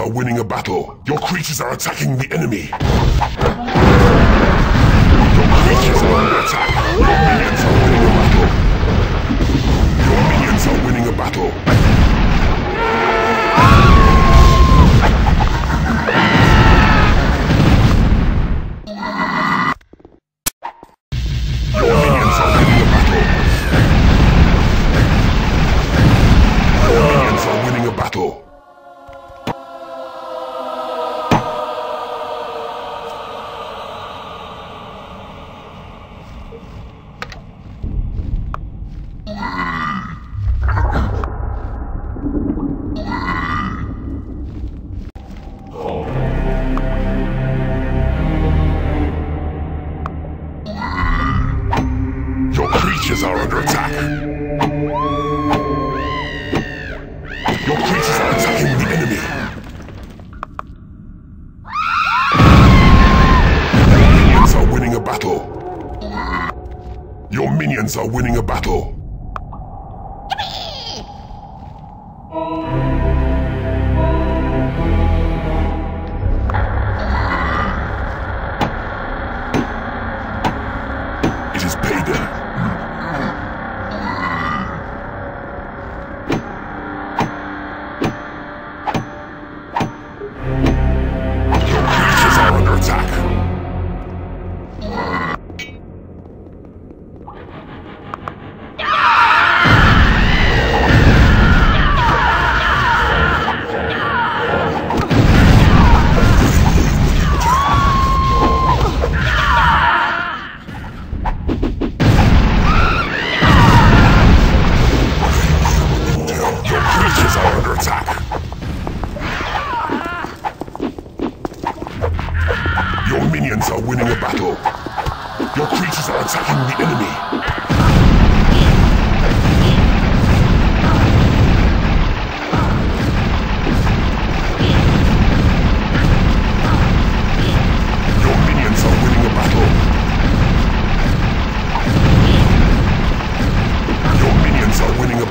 are winning a battle. Your creatures are attacking the enemy. Your creatures are under attack. Your minions are winning a battle. Your minions are winning a battle.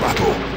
Matou.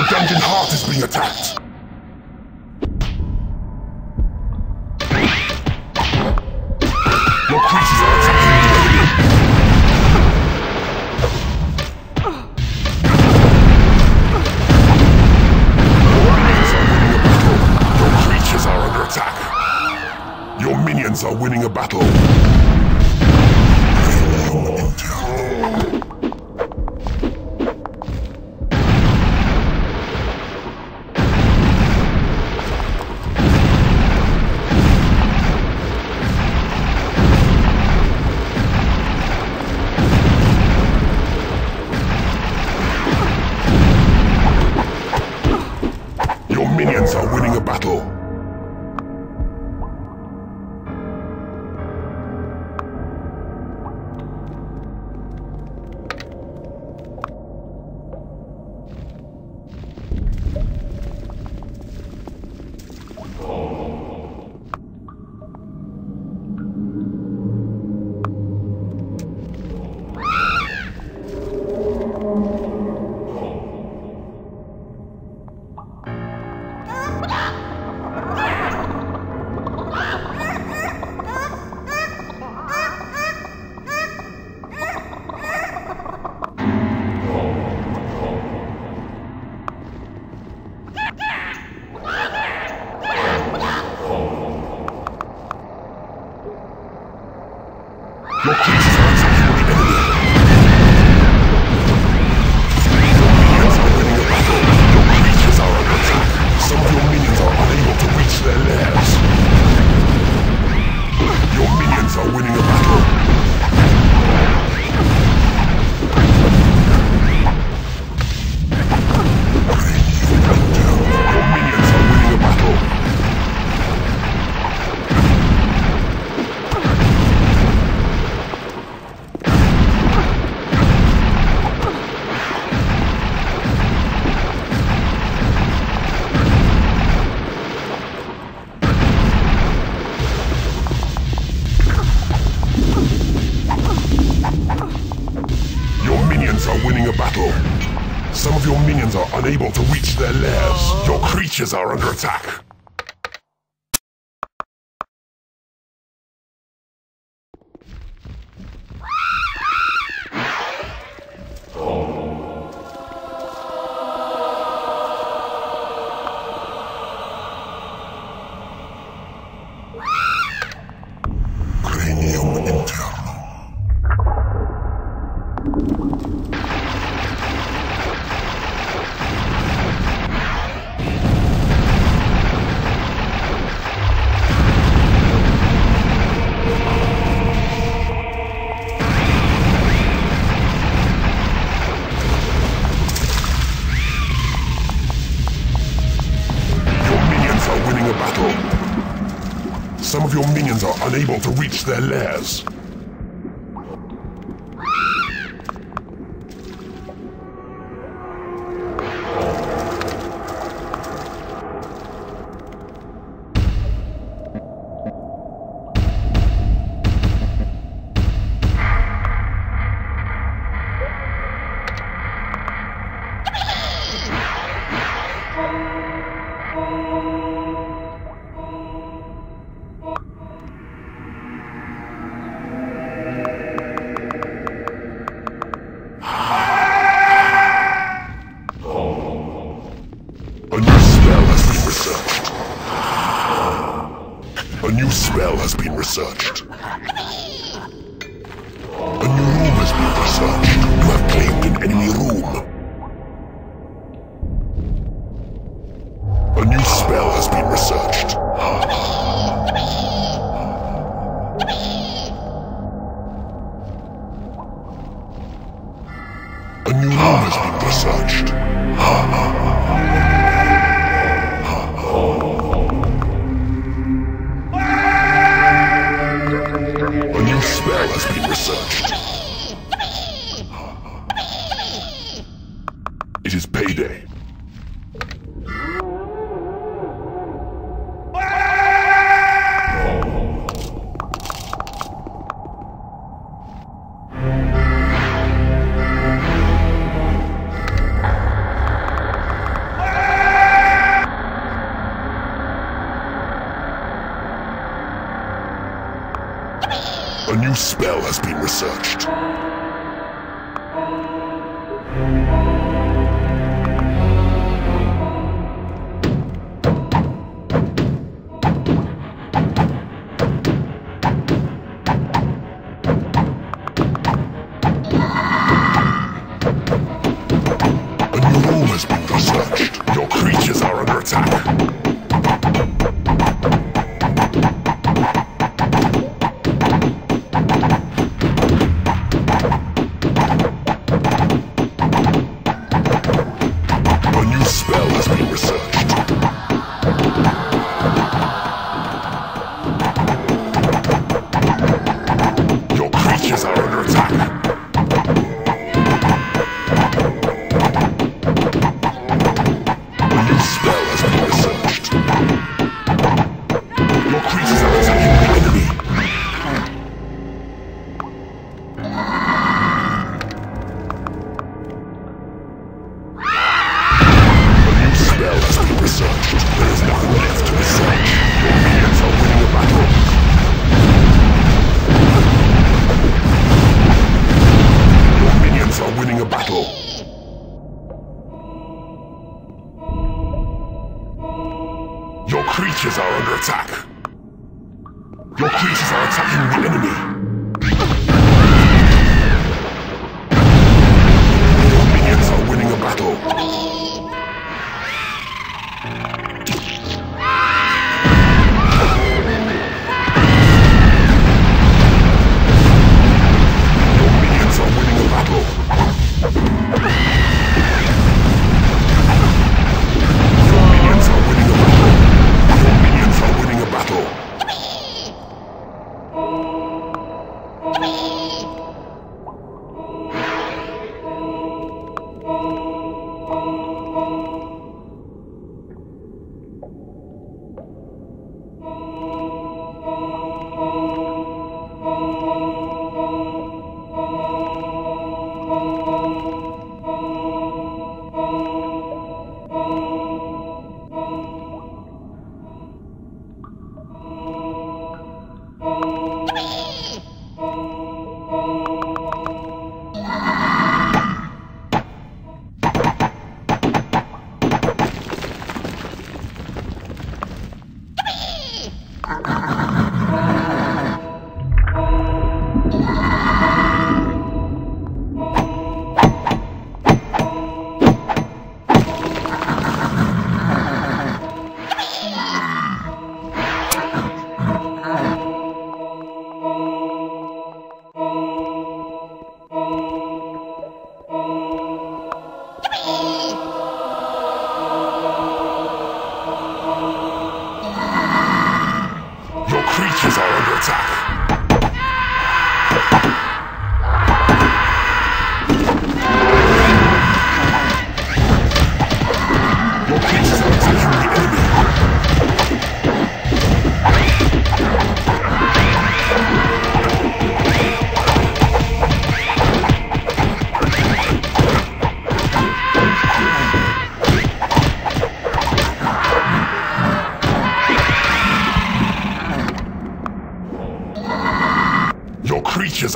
Your dungeon heart is being attacked. Your creatures are attacking the enemy. Your creatures are under attack. Your minions are winning a battle. Unable to reach their lairs. Has been researched.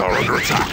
already retired.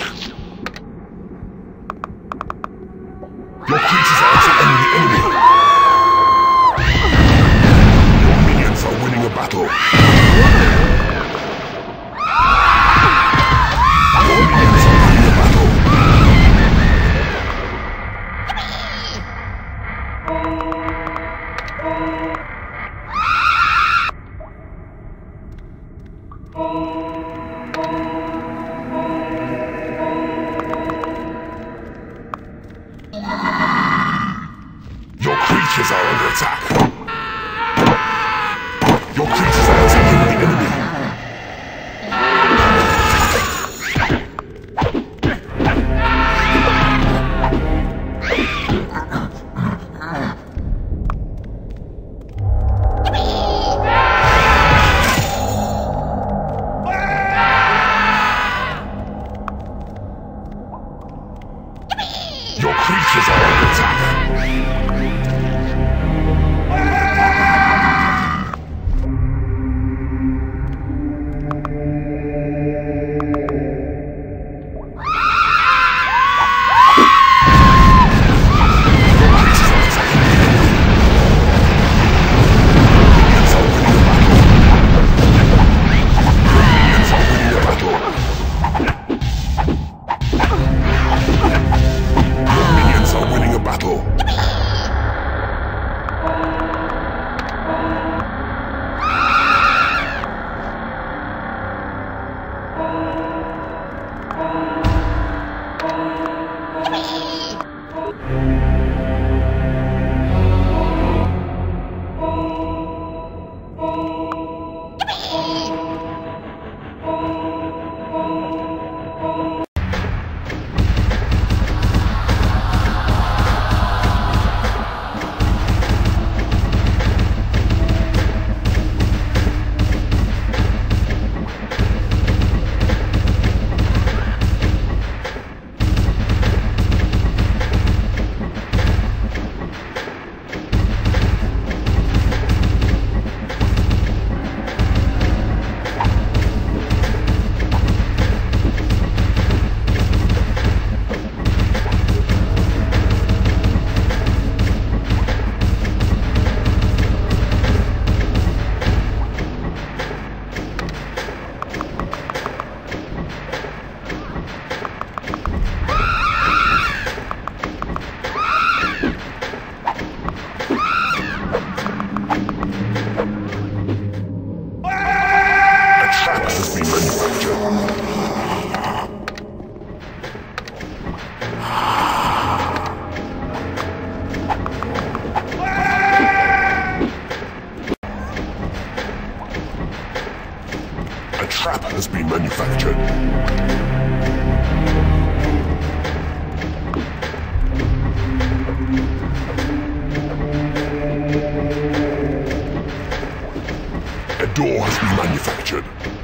Door has been manufactured.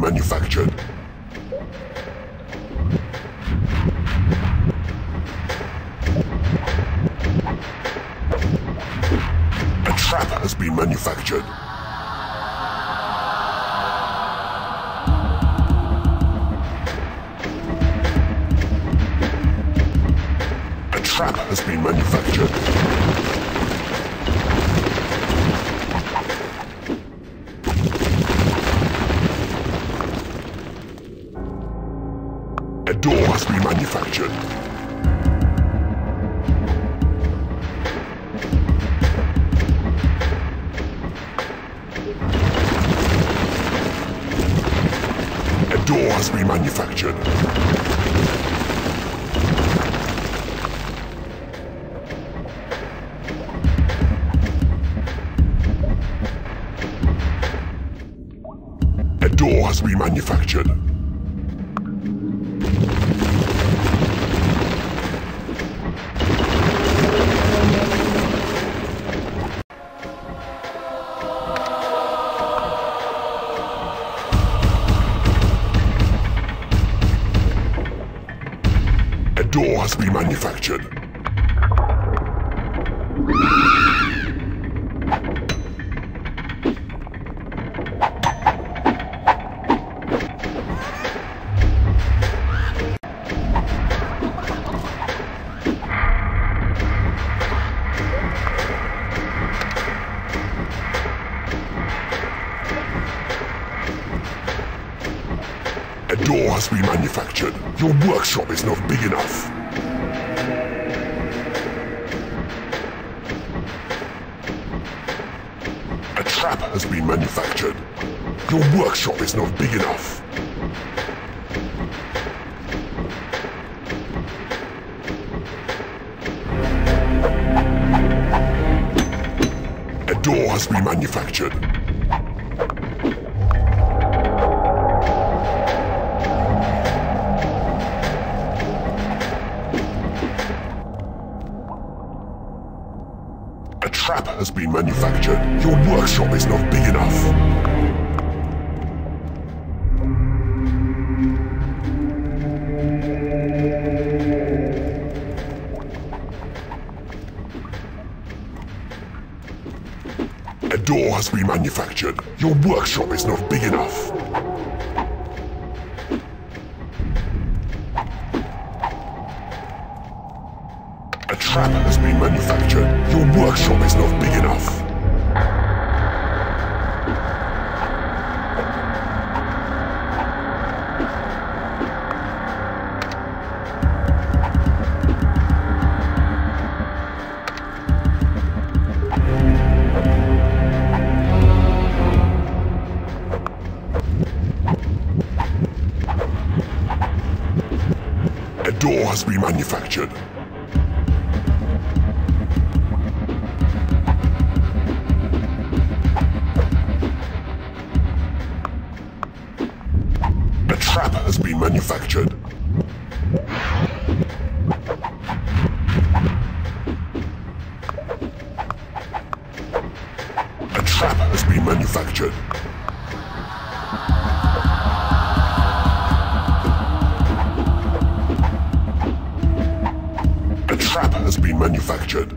manufactured. A trap has been manufactured. A trap has been manufactured. Has Is not big enough. A trap has been manufactured. Your workshop is not big enough. A door has been manufactured. Has been manufactured. Your workshop is not big enough. A door has been manufactured. Your workshop is not A trap has been manufactured. Your workshop is not big enough. A door has been manufactured. Manufactured. A trap has been manufactured.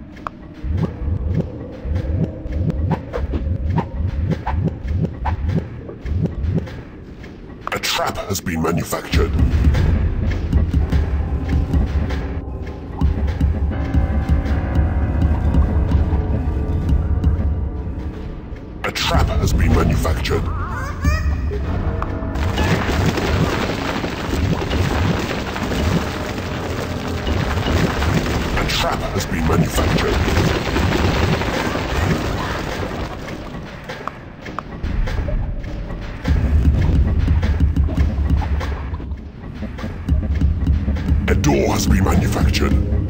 A trap has been manufactured. Manufactured. A trap has been manufactured. A door has been manufactured.